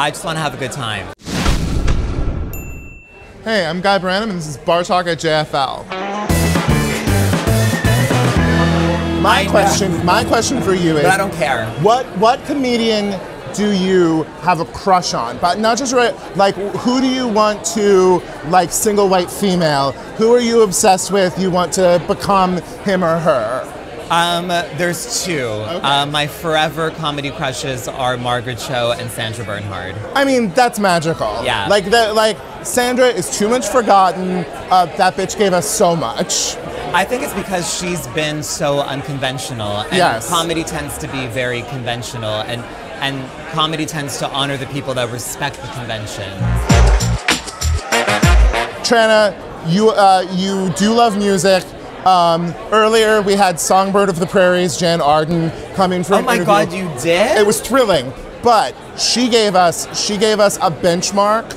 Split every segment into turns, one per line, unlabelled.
I just want to have a good time.
Hey, I'm Guy Branum, and this is Bar Talk at JFL. My question, my question for you is:
But I don't care.
What what comedian do you have a crush on? But not just right, like who do you want to like single white female? Who are you obsessed with? You want to become him or her?
Um, there's two. Uh, my forever comedy crushes are Margaret Cho and Sandra Bernhard.
I mean, that's magical.
Yeah.
Like that. Like Sandra is too much forgotten. Uh, that bitch gave us so much.
I think it's because she's been so unconventional, and
Yes.
comedy tends to be very conventional, and and comedy tends to honor the people that respect the convention.
Tranna, you uh, you do love music. Um, earlier we had Songbird of the Prairies, Jann Arden, coming from.
Oh my
interview.
God, you did?
It was thrilling, but she gave us she gave us a benchmark.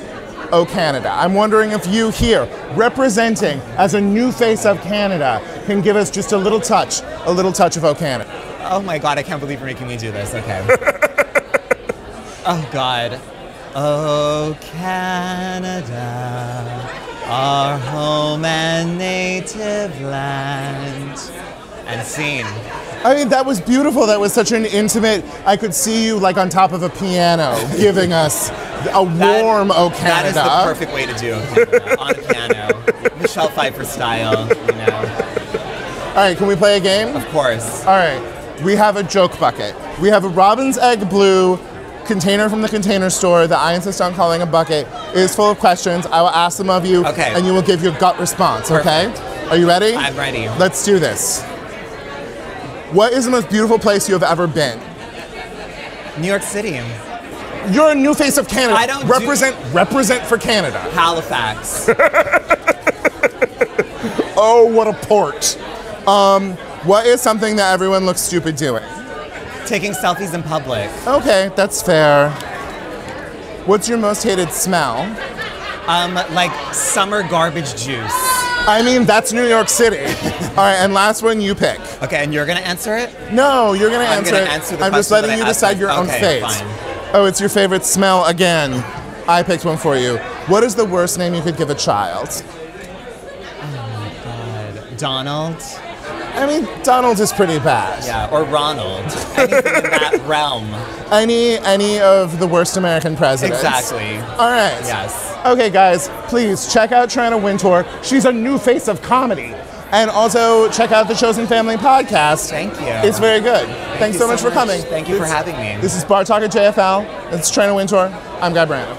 Oh Canada! I'm wondering if you here, representing as a new face of Canada, can give us just a little touch, a little touch of Oh Canada.
Oh my god, I can't believe you're making me do this. Okay. oh god. Oh Canada, our native land. And scene.
I mean, that was beautiful. That was such an intimate. I could see you like on top of a piano, giving us a
That-
warm Oh
That is the perfect way to do it on a piano. Michelle Pfeiffer style, you know.
All right, can we play a game?
Of course.
All right, we have a joke bucket. We have a robin's egg blue container from the container store that I insist on calling a bucket. It is full of questions. I will ask them of you,
Okay.
and you will give your gut response. Okay?
Perfect.
Are you ready?
I'm ready.
Let's do this. What is the most beautiful place you have ever been?
New York City.
You're a new face of Canada.
I don't do-
represent represent for Canada.
Halifax.
Oh, what a port. Um, what is something that everyone looks stupid doing?
Taking selfies in public.
Okay, that's fair. What's your most hated smell?
Um, like summer garbage juice.
I mean, that's New York City. All right, and last one, you pick.
Okay, and you're gonna answer it?
No, you're gonna
I'm
answer
gonna
it.
answer the
I'm just letting you decide
my-
your own
okay,
fate.
fine.
Oh, it's your favorite smell again. I picked one for you. What is the worst name you could give a child?
Oh God. Donald?
I mean, Donald is pretty bad.
Yeah, or Ronald. Anything in that realm.
Any any of the worst American presidents.
Exactly.
All right.
Yes.
Okay, guys, please check out Tranna Wintour. She's a new face of comedy. And also check out the Chosen Family podcast.
Thank you.
It's very good. Thanks so much
so
for coming.
Thank you for having me.
This is Bar Talk at JFL. It's Tranna Wintour. I'm Guy Branum.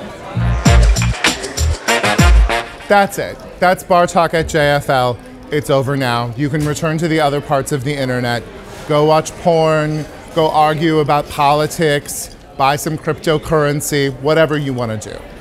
That's it. That's Bar Talk at JFL. It's over now. You can return to the other parts of the internet. Go watch porn, go argue about politics, buy some cryptocurrency, whatever you want to do.